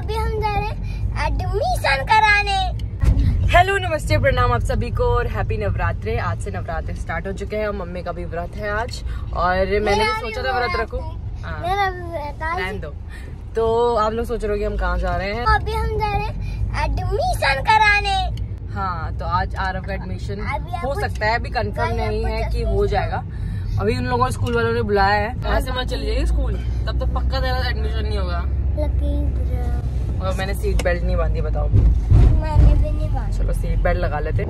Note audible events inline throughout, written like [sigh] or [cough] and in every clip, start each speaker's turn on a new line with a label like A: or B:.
A: अभी हम जा रहे हैं एडमिशन कराने।
B: हेलो नमस्ते प्रणाम आप सभी को और हैप्पी नवरात्रे। आज से नवरात्रे स्टार्ट हो चुके हैं। और मम्मी का भी व्रत है आज। और मैंने भी सोचा था व्रत रखूँ।
A: है।
B: रहने दो। तो आप लोग सोच रहे हो कि हम कहाँ जा रहे हैं?
A: अभी हम जा रहे हैं एडमिशन कराने।
B: हाँ तो आज आरव का एडमिशन हो सकता है। अभी कंफर्म नहीं है कि हो जाएगा। अभी उन लोगों को स्कूल वालों ने बुलाया है। ऐसे मैं चली जाएगी स्कूल तब तो पक्का तेरा एडमिशन नहीं होगा। और मैंने सीट बेल्ट नहीं बांधी बताओ।
A: मैंने भी नहीं बांधी।
B: चलो सीट बेल्ट लगा लेते।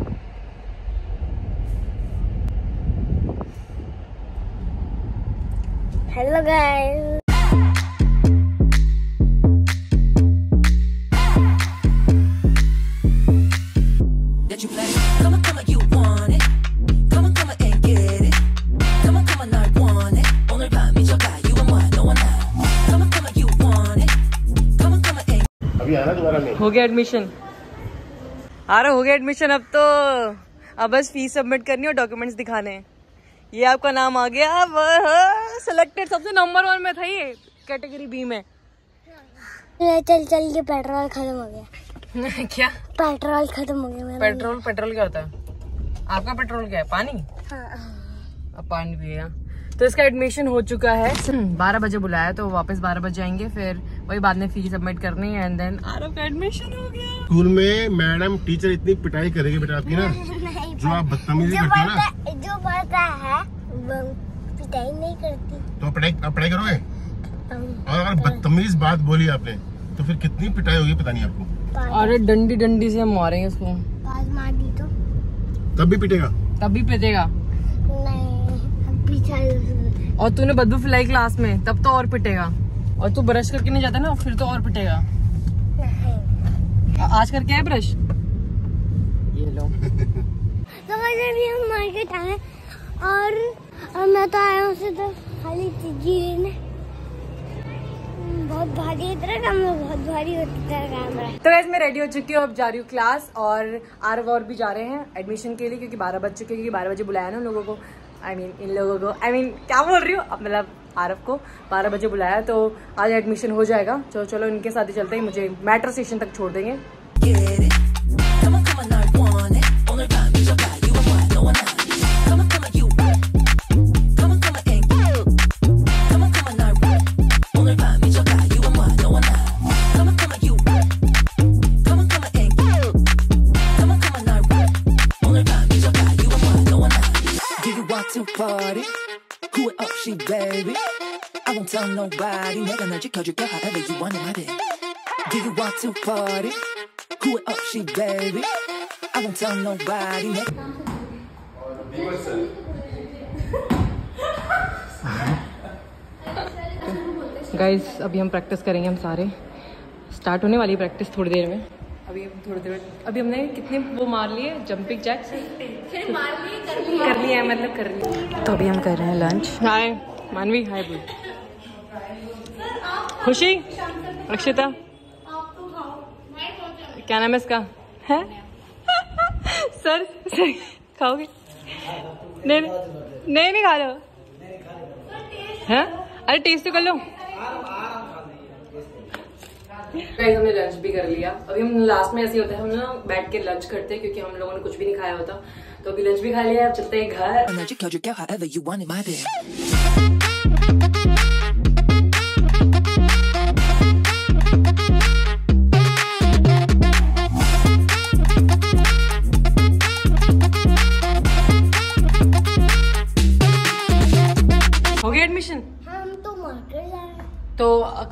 A: हेलो गाइस
B: हो गया एडमिशन आ रहा हो गया एडमिशन अब तो। अब बस फ़ीस सबमिट करनी और डॉक्यूमेंट्स दिखाने हैं। ये आपका नाम आ गया अब सिलेक्टेड सबसे नंबर वन में था ये कैटेगरी बी में।
A: चल चल के पेट्रोल खत्म हो गया। [laughs]
B: क्या?
A: पेट्रोल खत्म हो गया मेरा।
B: पेट्रोल पेट्रोल क्या होता है? आपका पेट्रोल क्या है? पानी?
A: हाँ।
B: अब पानी पिएगा। तो इसका एडमिशन हो चुका है। बारह बजे बुलाया तो वापस बारह बजे आएँगे फिर वही बाद में फ़ीस सबमिट करनी है एंड देन आरव का एडमिशन हो गया।
C: स्कूल में मैडम टीचर इतनी पिटाई करेगी बेटा आपकी ना जो आप बदतमीजी करते हो ना।
A: जो पढ़ता है वो पिटाई नहीं करती।
C: तो पढ़ाई आप पढ़ाई करोगे? और अगर बदतमीज बात बोली आपने तो फिर कितनी पिटाई होगी पता नहीं आपको।
B: अरे डंडी डंडी से हम मारेंगे उसको।
A: मार दी तो।
C: तब भी पिटेगा?
B: तभी पिटेगा।
A: नहीं
B: और तूने बदबू फैलाई क्लास में तब तो और पिटेगा। और तू ब्रश करके नहीं जाता ना फिर तो और पिटेगा। [laughs] आज करके है ब्रश ये लो।
A: तो भी हम मार्केट आए और, और मैं तो आया हूँ सीधा खाली चीज़ें लेने बहुत भारी है तेरा कैमरा बहुत भारी होती कैमरा
B: तो वैसे मैं रेडी हो चुकी हूँ अब जा रही हूँ क्लास और आरव और भी जा रहे हैं एडमिशन के लिए क्योंकि बारह बज चुके हैं क्योंकि बारह बजे बुलाया ना उन लोगों को। आई मीन इन लोगों को आई I मीन mean, क्या बोल रही हो? अब मतलब आरफ को बारह बजे बुलाया तो आज एडमिशन हो जाएगा। चलो चलो इनके साथ ही चलते हैं मुझे मेट्रो स्टेशन तक छोड़ देंगे।
D: baby? I won't tell nobody. 내가 널 지켜줄게 however you want it, my baby. Do you want to party? Who it up, she baby? I won't tell nobody. 내가
B: guys अभी हम प्रैक्टिस करेंगे हम सारे स्टार्ट होने वाली प्रैक्टिस थोड़ी देर में अभी हम थोड़ी देर अभी हमने कितने वो मार लिए जंपिंग जैक्स कर लिया है मतलब कर लिया तो अभी हम कर रहे हैं लंच हाय मानवी हाय बोल। खुशी? अक्षिता? क्या नाम है इसका? है? सर सर खाओगे? नहीं नहीं नहीं खा लो हैं। अरे टेस्ट तो कर लो। गाइस हमने लंच भी कर लिया। अभी हम लास्ट में ऐसे होता है हम ना बैठ के लंच करते हैं क्योंकि हम लोगों ने कुछ भी नहीं खाया होता। तो अभी लंच भी खा लिया अब चलते हैं घर।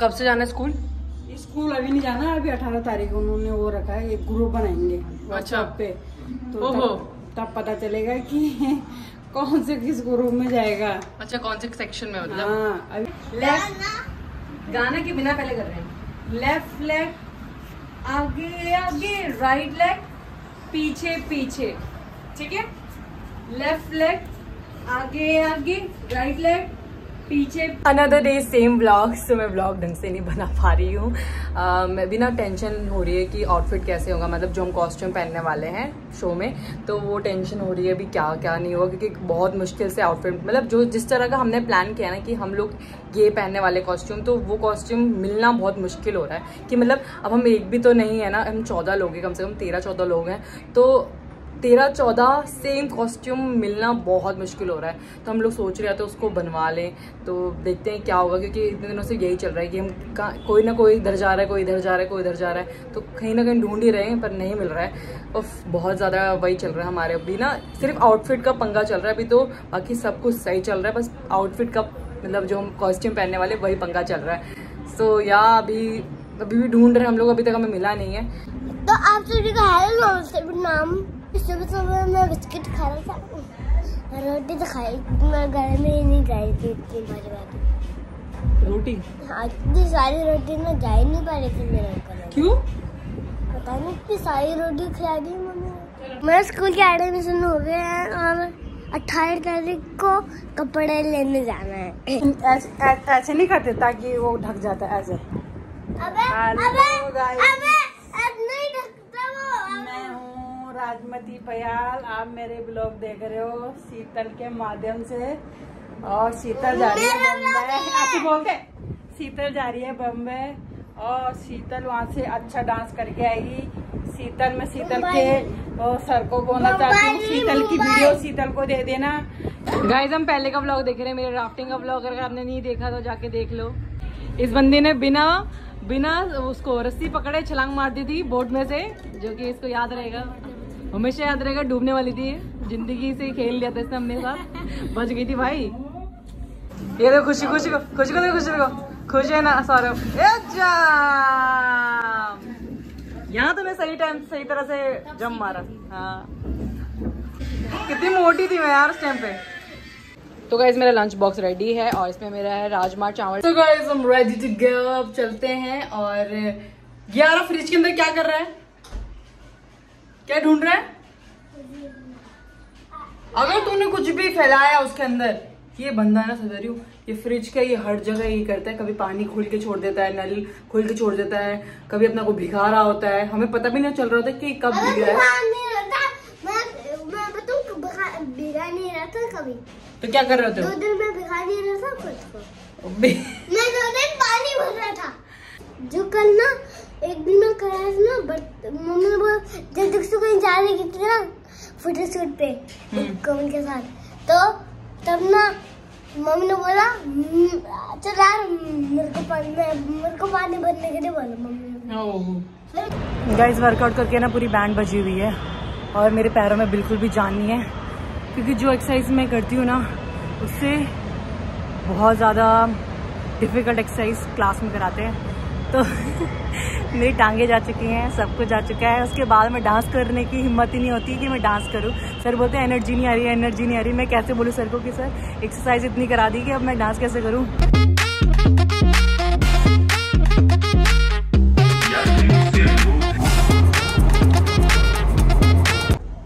B: कब से जाना है स्कूल?
E: स्कूल अभी नहीं जाना अभी अठारह तारीख उन्होंने वो रखा है एक ग्रुप बनाएँगे
B: अच्छा।
E: पे। तो
B: ओहो।
E: तब, तब पता चलेगा कि [laughs] कौन से किस ग्रुप में जाएगा।
B: अच्छा कौन से सेक्शन में मतलब?
E: हाँ अभी
B: लेफ़्ट गाना। के बिना पहले कर रहे हैं। लेफ़्ट लेग आगे आगे राइट लेग पीछे पीछे। ठीक है? लेफ़्ट लेग आगे आगे राइट लेग
E: पीछे
B: अनदर डे सेम ब्लॉग तो मैं ब्लॉग ढंग से नहीं बना पा रही हूँ। अह, मैं भी ना टेंशन हो रही है कि आउटफिट कैसे होगा मतलब जो हम कॉस्ट्यूम पहनने वाले हैं शो में तो वो टेंशन हो रही है अभी क्या क्या नहीं होगा क्योंकि बहुत मुश्किल से आउटफिट मतलब जो जिस तरह का हमने प्लान किया ना कि हम लोग ये पहनने वाले कॉस्ट्यूम तो वो कॉस्ट्यूम मिलना बहुत मुश्किल हो रहा है। कि मतलब अब हम एक भी तो नहीं है ना हम चौदह लोग हैं कम से कम तेरह चौदह लोग हैं तो तेरह चौदह सेम कॉस्ट्यूम मिलना बहुत मुश्किल हो रहा है। तो हम लोग सोच रहे थे उसको बनवा लें। तो देखते हैं क्या होगा, क्योंकि इतने दिनों से यही चल रहा है कि हम कोई ना कोई इधर जा रहा है, कोई इधर जा रहा है, कोई इधर जा रहा है। तो कहीं ना कहीं ढूंढ ही रहे हैं, पर नहीं मिल रहा है। और बहुत ज़्यादा वही चल रहा है हमारे। अभी ना सिर्फ़ आउटफिट का पंगा चल रहा है, अभी तो बाकी सब कुछ सही चल रहा है, बस आउटफिट का मतलब जो हम कॉस्ट्यूम पहनने वाले, वही पंगा चल रहा है। सो या अभी अभी भी ढूंढ रहे हैं हम लोग, अभी तक हमें मिला नहीं है।
A: तो आप सभी का नमस्ते नाम? सुबह सुबह मैं बिस्किट खा रहा था रोटी तो खाई मैं घर में ही नहीं खाई थी इतनी बड़ी बात
E: रोटी
A: हाँ इतनी सारी रोटी जा ही नहीं पा रही थी मेरे
E: क्यों
A: पता नहीं इतनी सारी रोटी खिला दी मम्मी। मेरे स्कूल के एडमिशन हो गए हैं और अट्ठाईस तारीख को कपड़े लेने जाना है
E: ऐसे नहीं करते ताकि वो ढक जाता है ऐसे
A: अबे अबे. अबे अब नहीं ढकता वो
E: मैं राजमती पयाल आप मेरे ब्लॉग देख रहे हो शीतल के माध्यम से। और शीतल जा रही है बम्बई। ऐसे बोल के शीतल जा रही है बम्बई। और शीतल वहाँ से अच्छा डांस करके आएगी। शीतल में शीतल के और सर को बोलना चाहती हूँ। शीतल की वीडियो शीतल को दे देना।
B: गाइज़ हम पहले का ब्लॉग देख रहे हैं। मेरे राफ्टिंग का ब्लॉग अगर आपने नहीं देखा तो जाके देख लो। इस बंदी ने बिना बिना उसको रस्सी पकड़े छलांग मार दी थी बोट में से जो कि इसको याद रहेगा। हमेशा याद रहेगा, डूबने वाली थी। ज़िंदगी से खेल लिया था इसने अपने साथ। बच गई थी भाई। ये देखो, खुशी खुशी को खुशी को देखो, खुशी को। खुश है ना, सौरभ? यहाँ तो मैं सही टाइम सही तरह से जम मारा। हाँ। कितनी मोटी थी मैं यार उस टाइम पे। तो गाइज़ मेरा लंच बॉक्स रेडी है और इसमें मेरा है राजमा चावल। तो गाइज़ हम रेडी टू गो अब चलते हैं और ग्यारह फ्रिज के अंदर क्या कर रहा है? क्या ढूंढ रहा है? अगर तूने कुछ भी फैलाया उसके अंदर ये बंदा है ना सदरियो ये फ्रिज का ये हर जगह ये करता है। कभी पानी खोल के छोड़ देता है नल खोल के छोड़ देता है। कभी अपना को भिगा रहा होता है। हमें पता भी नहीं चल रहा होता कि कब भिग रहा है तो क्या कर रहे
A: दो
B: होते
A: दिन में भिगा नहीं रहता खुद को। मैं दो दिन पानी भर रहा था। जो कल ना एक दिन मैं कर रहा था ना बट मम्मी ने बोला जब तक से कहीं जा रही थी ना फोटोशूट पे कमल के साथ। तो तब ना मम्मी ने बोला "हम्म, चल यार मेरे को पानी मेरे को पानी भरने के लिए बोला मम्मी ने।
B: गाइस वर्कआउट करके ना पूरी बैंड बजी हुई है और मेरे पैरों में बिल्कुल भी जान नहीं है क्योंकि जो एक्सरसाइज मैं करती हूँ ना उससे बहुत ज़्यादा डिफ़िकल्ट एक्सरसाइज क्लास में कराते हैं तो [laughs] मेरी टांगे जा चुकी हैं, सब कुछ जा चुका है। उसके बाद में डांस करने की हिम्मत ही नहीं होती कि मैं डांस करूँ। सर बोलते हैं एनर्जी नहीं आ रही है एनर्जी नहीं आ रही। मैं कैसे बोलूँ सर को कि, सर एक्सरसाइज इतनी करा दी कि अब मैं डांस कैसे करूँ?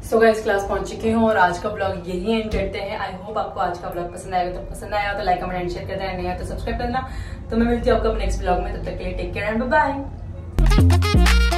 B: सो गाइस क्लास पहुँच चुकी हूँ और आज का ब्लॉग यही एंड करते हैं। आई होप आपको आज का ब्लॉग पसंद आएगा तो पसंद आया तो लाइक कमेंट एंड शेयर कर देना नहीं आया तो सब्सक्राइब करना। तो मैं मिलती हूँ आपको नेक्स्ट ब्लॉग में, तब तक के लिए take care and bye Música